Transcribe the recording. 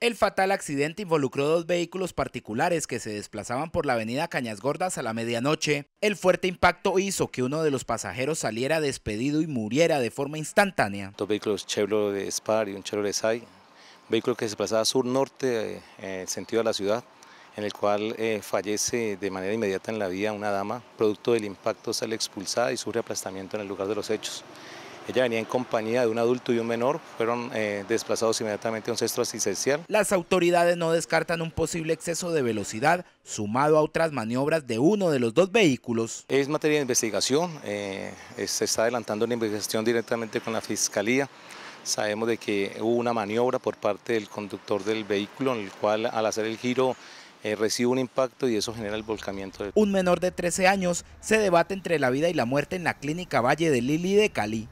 El fatal accidente involucró dos vehículos particulares que se desplazaban por la avenida Cañas Gordas a la medianoche. El fuerte impacto hizo que uno de los pasajeros saliera despedido y muriera de forma instantánea. Dos vehículos Chevrolet Spar y un Chevrolet Sai, vehículo que se desplazaba sur-norte eh, en el sentido de la ciudad, en el cual eh, fallece de manera inmediata en la vía una dama, producto del impacto sale expulsada y sufre aplastamiento en el lugar de los hechos. Ella venía en compañía de un adulto y un menor, fueron eh, desplazados inmediatamente a un centro asistencial. Las autoridades no descartan un posible exceso de velocidad sumado a otras maniobras de uno de los dos vehículos. Es materia de investigación, eh, se está adelantando una investigación directamente con la Fiscalía. Sabemos de que hubo una maniobra por parte del conductor del vehículo en el cual al hacer el giro eh, recibe un impacto y eso genera el volcamiento. Un menor de 13 años se debate entre la vida y la muerte en la clínica Valle de Lili de Cali.